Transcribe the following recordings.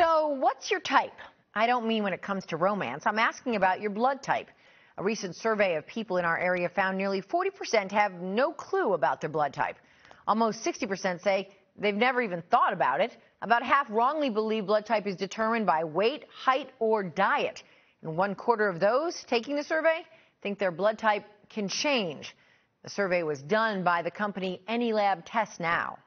So, what's your type? I don't mean when it comes to romance. I'm asking about your blood type. A recent survey of people in our area found nearly 40% have no clue about their blood type. Almost 60% say they've never even thought about it. About half wrongly believe blood type is determined by weight, height, or diet. And one quarter of those taking the survey think their blood type can change. The survey was done by the company AnyLab Test Now.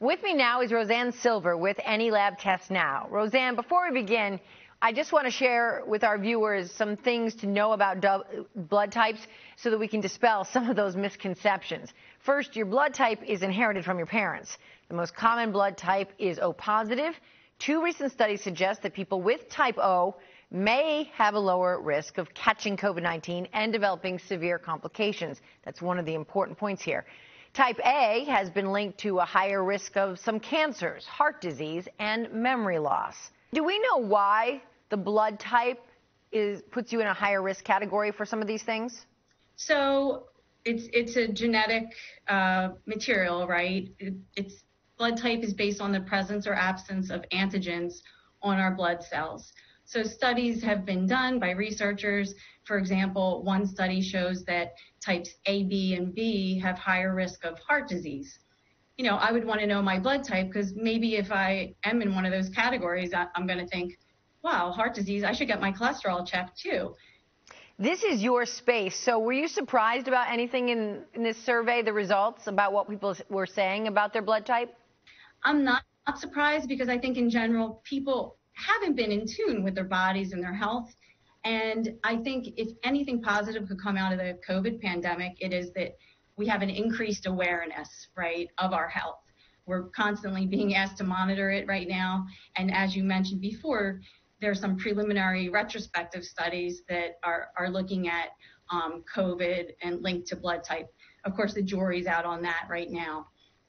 With me now is Roseanne Silver with AnyLab Test Now. Roseanne, before we begin, I just want to share with our viewers some things to know about blood types so that we can dispel some of those misconceptions. First, your blood type is inherited from your parents. The most common blood type is O positive. Two recent studies suggest that people with type O may have a lower risk of catching COVID 19 and developing severe complications. That's one of the important points here. Type A has been linked to a higher risk of some cancers, heart disease, and memory loss. Do we know why the blood type is puts you in a higher risk category for some of these things? So it's it's a genetic uh, material, right? It, it's blood type is based on the presence or absence of antigens on our blood cells. So studies have been done by researchers. For example, one study shows that types A, B, and B have higher risk of heart disease. You know, I would want to know my blood type because maybe if I am in one of those categories, I'm going to think, wow, heart disease, I should get my cholesterol checked too. This is your space. So were you surprised about anything in, in this survey, the results about what people were saying about their blood type? I'm not surprised because I think in general, people haven't been in tune with their bodies and their health. And I think if anything positive could come out of the COVID pandemic, it is that we have an increased awareness, right, of our health. We're constantly being asked to monitor it right now. And as you mentioned before, there's some preliminary retrospective studies that are, are looking at um, COVID and linked to blood type. Of course, the jury's out on that right now.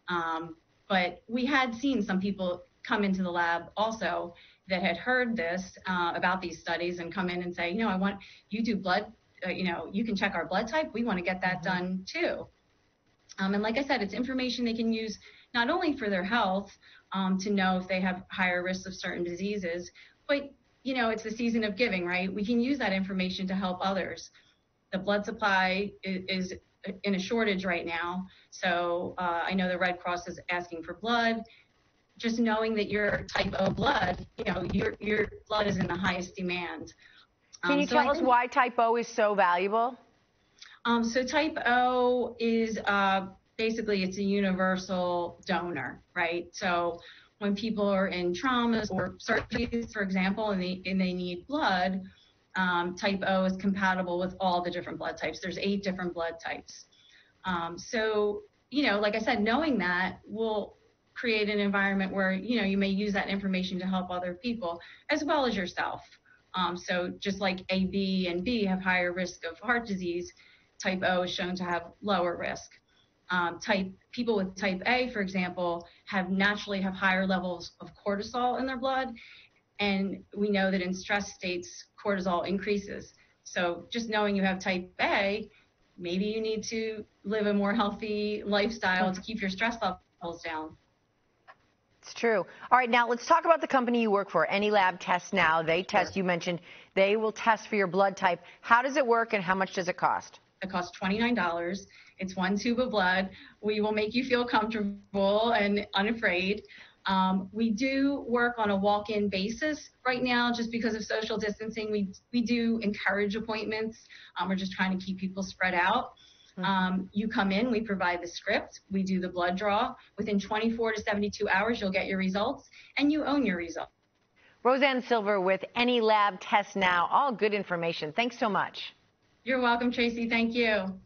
Um, but we had seen some people come into the lab also that had heard this uh, about these studies and come in and say, you know, I want you do blood, uh, you know, you can check our blood type. We want to get that mm-hmm. done too. Um, and like I said, it's information they can use not only for their health um, to know if they have higher risks of certain diseases, but you know, it's the season of giving, right? We can use that information to help others. The blood supply is, is in a shortage right now. So uh, I know the Red Cross is asking for blood. Just knowing that you're type O blood, you know, your your blood is in the highest demand. Can um, you so tell us why type O is so valuable? Um, so type O is uh, basically it's a universal donor, right? So when people are in traumas or surgeries, for example, and they, and they need blood, um, type O is compatible with all the different blood types. There's eight different blood types. Um, so, you know, like I said, knowing that will create an environment where, you know, you may use that information to help other people as well as yourself. Um, so just like A, B, and AB have higher risk of heart disease, type O is shown to have lower risk um, type people with type A, for example, have naturally have higher levels of cortisol in their blood, and we know that in stress states cortisol increases. So just knowing you have type A, maybe you need to live a more healthy lifestyle to keep your stress levels down. It's true. All right, now let's talk about the company you work for, AnyLab Test Now. They test, you mentioned, they will test for your blood type. How does it work and how much does it cost? It costs $29. It's one tube of blood. We will make you feel comfortable and unafraid. Um, we do work on a walk-in basis right now, just because of social distancing. We we do encourage appointments. Um, we're just trying to keep people spread out. Mm-hmm. Um, you come in, we provide the script, we do the blood draw. Within 24 to 72 hours, you'll get your results, and you own your results. Roseanne Silver with Any Lab Test Now. All good information. Thanks so much. You're welcome, Tracy. Thank you.